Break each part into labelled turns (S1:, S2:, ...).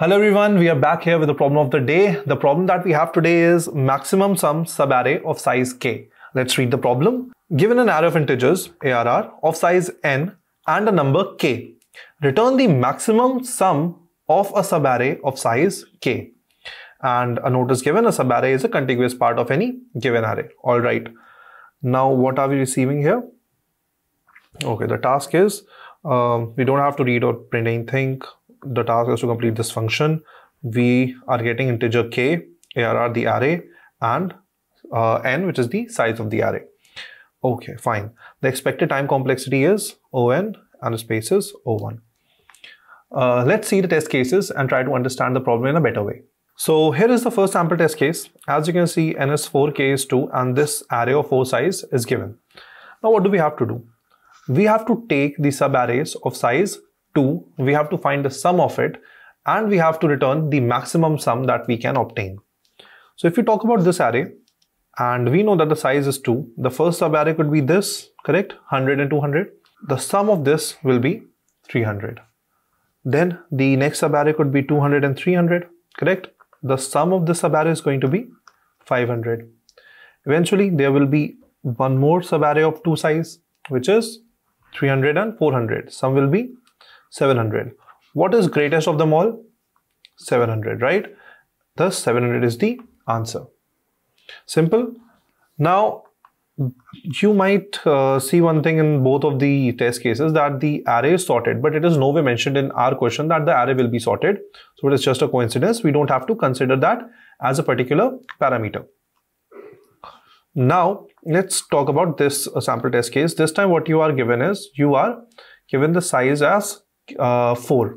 S1: Hello everyone, we are back here with the problem of the day. The problem that we have today is maximum sum subarray of size k. Let's read the problem. Given an array of integers, ARR, of size n and a number k, return the maximum sum of a subarray of size k. And a note is given, a subarray is a contiguous part of any given array. Alright. Now what are we receiving here? Okay, the task is, um, we don't have to read or print anything the task is to complete this function. We are getting integer k, ARR the array, and uh, n, which is the size of the array. Okay, fine. The expected time complexity is on and the space is o1. Uh, let's see the test cases and try to understand the problem in a better way. So here is the first sample test case. As you can see, n is 4, k is 2, and this array of 4 size is given. Now what do we have to do? We have to take the subarrays of size 2, we have to find the sum of it and we have to return the maximum sum that we can obtain. So if you talk about this array and we know that the size is 2, the first sub array could be this, correct? 100 and 200. The sum of this will be 300. Then the next sub array could be 200 and 300, correct? The sum of this sub array is going to be 500. Eventually there will be one more sub array of two size which is 300 and 400. Sum will be 700. What is greatest of them all? 700, right? Thus 700 is the answer. Simple. Now, you might uh, see one thing in both of the test cases that the array is sorted, but it is nowhere mentioned in our question that the array will be sorted. So it is just a coincidence. We don't have to consider that as a particular parameter. Now, let's talk about this sample test case. This time what you are given is you are given the size as uh, 4.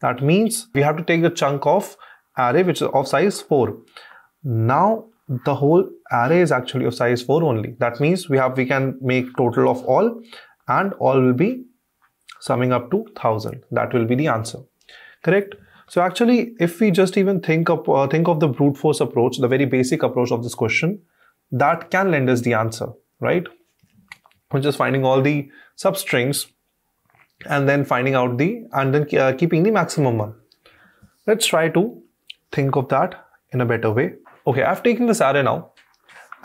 S1: That means we have to take the chunk of array which is of size 4. Now the whole array is actually of size 4 only. That means we have we can make total of all and all will be summing up to 1000. That will be the answer. Correct? So actually, if we just even think of uh, think of the brute force approach, the very basic approach of this question, that can lend us the answer, right? Which is finding all the substrings and then finding out the and then uh, keeping the maximum one. Let's try to think of that in a better way. Okay i've taken this array now.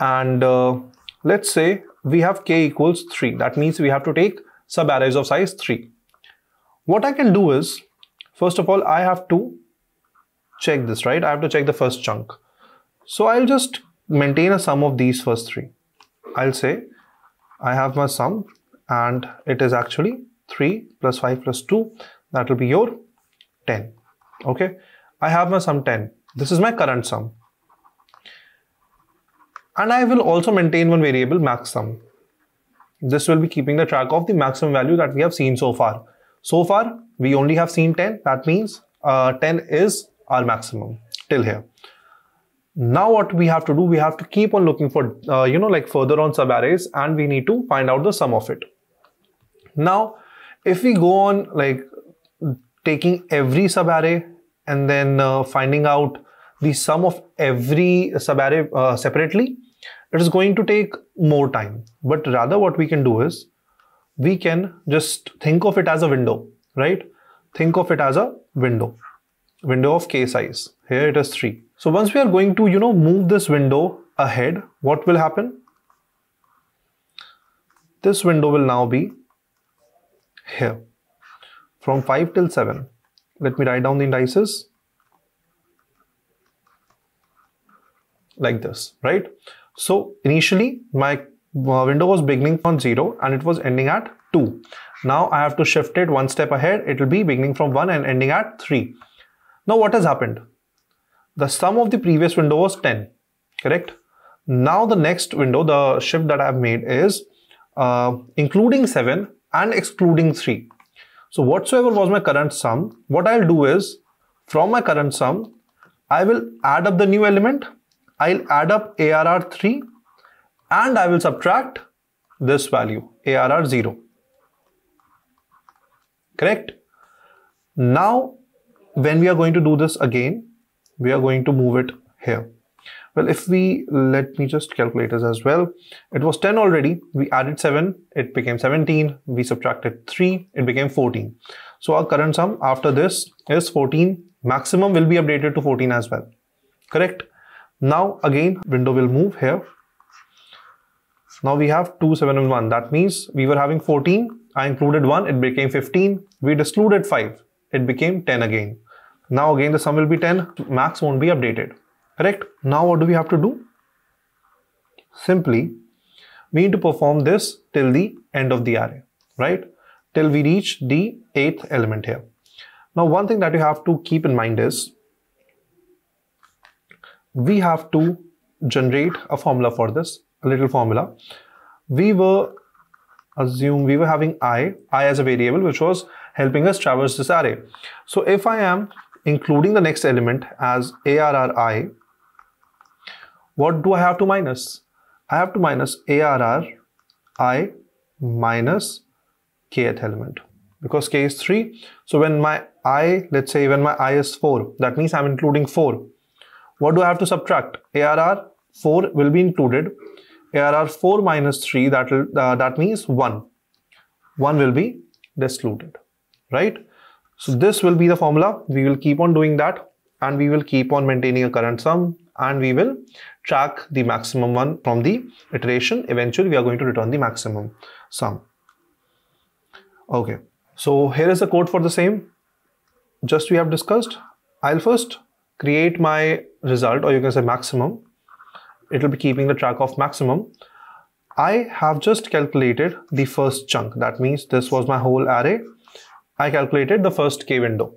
S1: And uh, let's say we have k equals 3 that means we have to take sub arrays of size 3 what i can do is first of all i have to check this right? I have to check the first chunk. So i'll just maintain a sum of these first three. I'll say i have my sum and it is actually 3 plus 5 plus 2 that will be your 10 okay? I have my sum 10 this is my current sum. And I will also maintain one variable max sum. This will be keeping the track of the maximum value that we have seen so far. So far we only have seen 10 that means uh, 10 is our maximum till here. Now what we have to do we have to keep on looking for uh, you know like further on sub arrays and we need to find out the sum of it. Now if we go on like taking every subarray and then uh, finding out the sum of every subarray uh, separately, it is going to take more time. But rather what we can do is we can just think of it as a window, right? Think of it as a window, window of k size. Here it is 3. So once we are going to, you know, move this window ahead, what will happen? This window will now be here. From 5 till 7 let me write down the indices. Like this right? So initially my uh, window was beginning from 0 and it was ending at 2 now I have to shift it one step ahead. It will be beginning from 1 and ending at 3 now what has happened? The sum of the previous window was 10 correct? Now the next window the shift that I've made is uh, including 7 and excluding 3. So whatsoever was my current sum, what I'll do is from my current sum, I will add up the new element, I'll add up ARR3 and I will subtract this value ARR0. Correct? Now, when we are going to do this again, we are going to move it here. Well, if we let me just calculate this as well, it was 10 already. We added 7, it became 17. We subtracted 3, it became 14. So our current sum after this is 14. Maximum will be updated to 14 as well. Correct? Now again, window will move here. Now we have 2, 7 and 1. That means we were having 14. I included 1. It became 15. We excluded 5. It became 10 again. Now again the sum will be 10. Max won't be updated. Correct? Now what do we have to do? Simply, we need to perform this till the end of the array. Right? Till we reach the 8th element here. Now one thing that you have to keep in mind is we have to generate a formula for this a little formula we were assume we were having i i as a variable which was helping us traverse this array so if i am including the next element as arri what do i have to minus i have to minus arr i minus kth element because k is 3 so when my i let's say when my i is 4 that means i'm including 4 what do I have to subtract? ARR 4 will be included. ARR 4 minus 3, that, will, uh, that means 1. 1 will be excluded, right? So this will be the formula. We will keep on doing that and we will keep on maintaining a current sum and we will track the maximum one from the iteration. Eventually, we are going to return the maximum sum. Okay, so here is the code for the same. Just we have discussed. I'll first create my result or you can say maximum it will be keeping the track of maximum I have just calculated the first chunk that means this was my whole array I calculated the first k window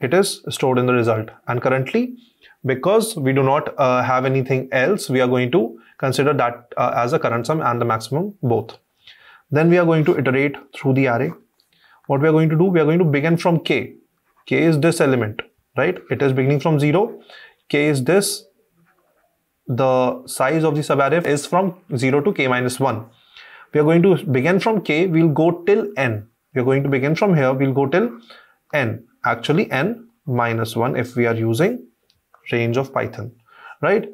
S1: it is stored in the result and currently because we do not uh, have anything else we are going to consider that uh, as a current sum and the maximum both. Then we are going to iterate through the array. What we are going to do we are going to begin from k. k is this element right? It is beginning from 0 k is this. The size of the subarray is from 0 to k minus 1 we are going to begin from k we'll go till n. We are going to begin from here we'll go till n. Actually n minus 1 if we are using range of python right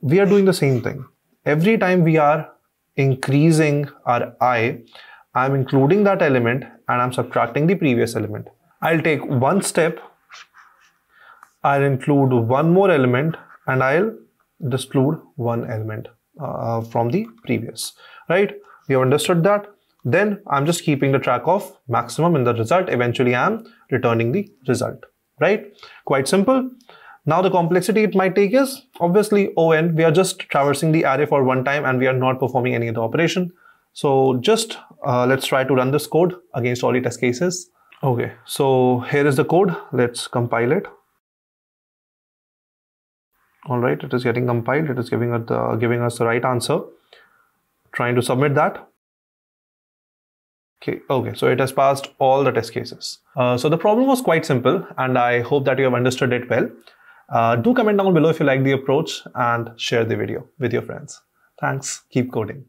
S1: we are doing the same thing every time we are increasing our i i'm including that element and i'm subtracting the previous element i'll take one step I'll include one more element and I'll exclude one element uh, from the previous, right? We have understood that. Then I'm just keeping the track of maximum in the result. Eventually I'm returning the result, right? Quite simple. Now the complexity it might take is obviously on. We are just traversing the array for one time and we are not performing any other operation. So just uh, let's try to run this code against all the test cases. Okay, so here is the code. Let's compile it all right it is getting compiled it is giving us the giving us the right answer trying to submit that okay okay so it has passed all the test cases uh, so the problem was quite simple and i hope that you have understood it well uh, do comment down below if you like the approach and share the video with your friends. Thanks. Keep coding